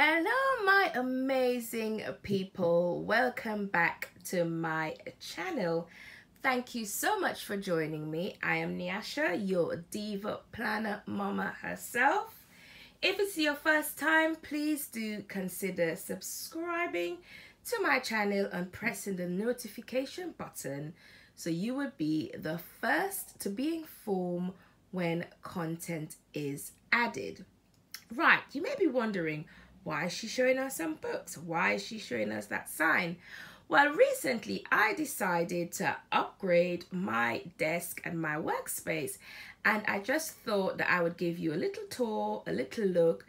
Hello, my amazing people. Welcome back to my channel. Thank you so much for joining me. I am Niasha, your diva planner mama herself. If it's your first time, please do consider subscribing to my channel and pressing the notification button so you would be the first to be informed when content is added. Right, you may be wondering, why is she showing us some books? Why is she showing us that sign? Well, recently I decided to upgrade my desk and my workspace and I just thought that I would give you a little tour, a little look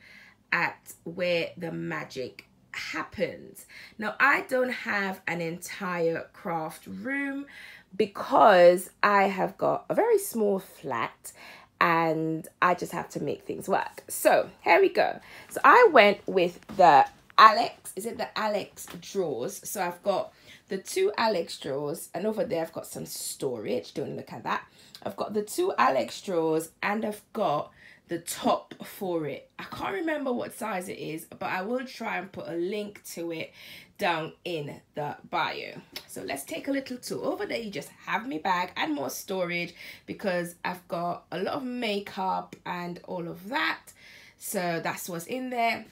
at where the magic happens. Now, I don't have an entire craft room because I have got a very small flat and I just have to make things work. So here we go. So I went with the Alex, is it the Alex drawers? So I've got the two Alex drawers and over there I've got some storage. Don't look at that. I've got the two Alex drawers and I've got the top for it. I can't remember what size it is, but I will try and put a link to it down in the bio. So let's take a little tour. Over there, you just have me bag and more storage because I've got a lot of makeup and all of that. So that's what's in there.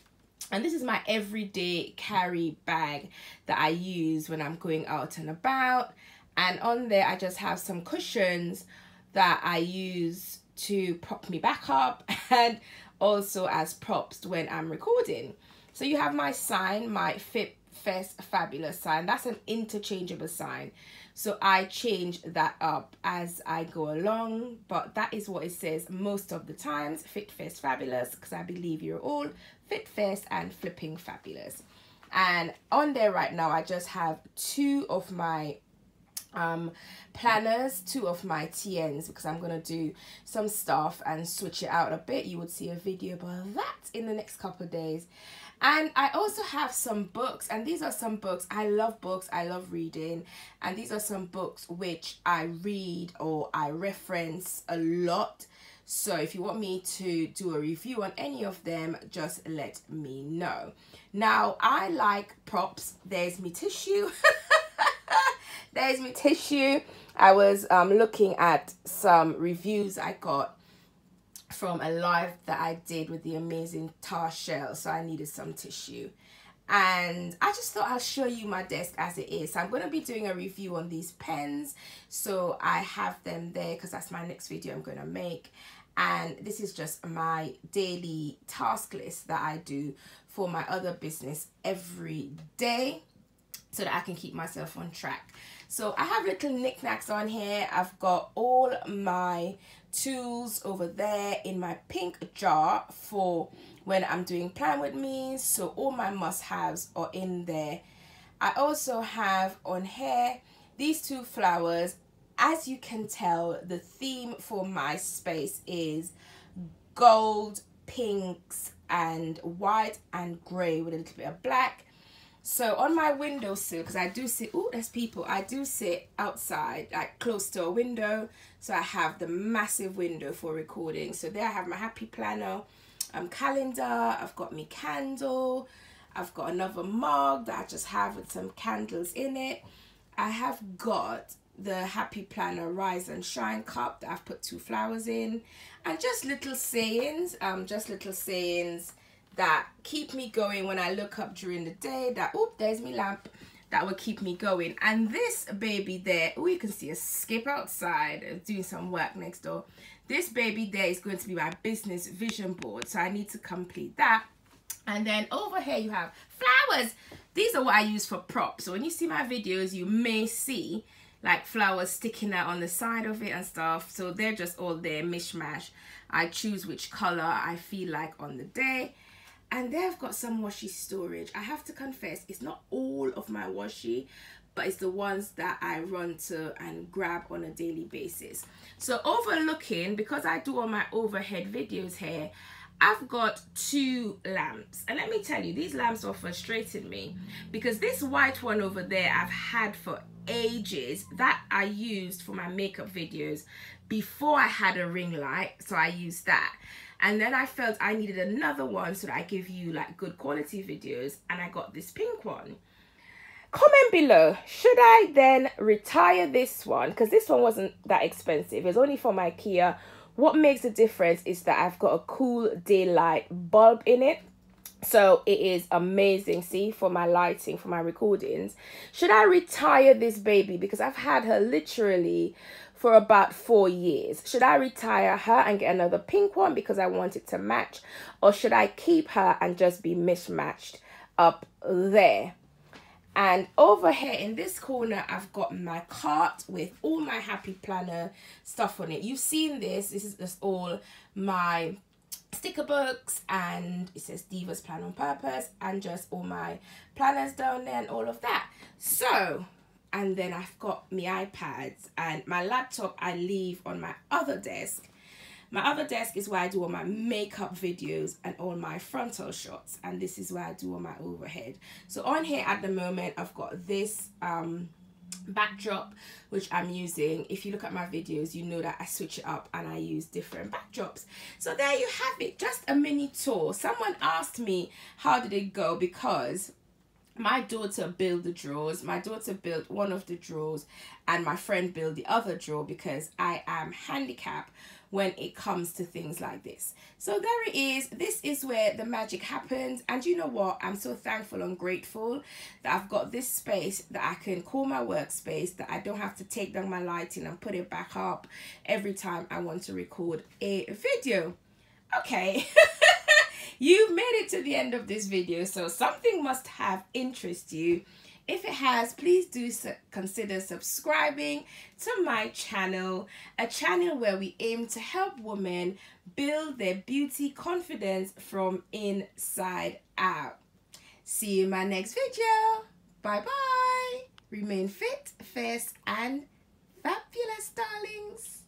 And this is my everyday carry bag that I use when I'm going out and about. And on there, I just have some cushions that I use to prop me back up and also as props when I'm recording. So you have my sign, my Fit Fest Fabulous sign. That's an interchangeable sign. So I change that up as I go along, but that is what it says most of the times, Fit Fest Fabulous, because I believe you're all Fit Fest and Flipping Fabulous. And on there right now, I just have two of my um planners two of my tns because i'm gonna do some stuff and switch it out a bit. You would see a video about that in the next couple of days. And i also have some books and these are some books. I love books. I love reading. And these are some books which i read or i reference a lot. So if you want me to do a review on any of them just let me know. Now i like props. There's me tissue there's my tissue i was um looking at some reviews i got from a live that i did with the amazing tar shell so i needed some tissue and I just thought I'll show you my desk as it is. So I'm going to be doing a review on these pens. So I have them there because that's my next video I'm going to make. And this is just my daily task list that I do for my other business every day so that I can keep myself on track. So I have little knickknacks on here. I've got all my tools over there in my pink jar for when I'm doing plan with me. So all my must-haves are in there. I also have on here these two flowers. As you can tell, the theme for my space is gold, pinks, and white and grey with a little bit of black so on my windowsill, because I do sit, oh, there's people. I do sit outside, like close to a window. So I have the massive window for recording. So there I have my happy planner, um, calendar. I've got me candle. I've got another mug that I just have with some candles in it. I have got the happy planner rise and shine cup that I've put two flowers in and just little sayings um just little sayings that keep me going when I look up during the day that oh there's my lamp that will keep me going. And this baby there oh you can see a skip outside uh, doing some work next door. This baby there is going to be my business vision board so I need to complete that. And then over here you have flowers. These are what I use for props. So when you see my videos you may see like flowers sticking out on the side of it and stuff. So they're just all there mishmash. I choose which color I feel like on the day and they've got some washi storage. I have to confess it's not all of my washi but it's the ones that i run to and grab on a daily basis. So overlooking because i do all my overhead videos here I've got two lamps. And let me tell you these lamps are frustrating me because this white one over there I've had for ages that I used for my makeup videos before I had a ring light so I used that. And then I felt I needed another one so that I give you like good quality videos and I got this pink one. Comment below should I then retire this one? Because this one wasn't that expensive. It's only from Ikea. What makes a difference is that I've got a cool daylight bulb in it so it is amazing see for my lighting for my recordings should i retire this baby because i've had her literally for about four years. Should I retire her and get another pink one because I want it to match? Or should I keep her and just be mismatched up there? And over here in this corner, I've got my cart with all my Happy Planner stuff on it. You've seen this. This is just all my sticker books and it says Divas Plan on Purpose and just all my planners down there and all of that. So and then I've got my iPads and my laptop I leave on my other desk. My other desk is where I do all my makeup videos and all my frontal shots and this is where I do all my overhead. So on here at the moment I've got this um, backdrop which I'm using. If you look at my videos you know that I switch it up and I use different backdrops. So there you have it, just a mini tour. Someone asked me how did it go because my daughter built the drawers my daughter built one of the drawers and my friend built the other drawer because i am handicapped when it comes to things like this. So there it is. This is where the magic happens. And you know what? I'm so thankful and grateful that i've got this space that i can call my workspace that i don't have to take down my lighting and put it back up every time i want to record a video. Okay. You've made it to the end of this video, so something must have interest you. If it has, please do su consider subscribing to my channel, a channel where we aim to help women build their beauty confidence from inside out. See you in my next video. Bye-bye. Remain fit, fierce, and fabulous, darlings.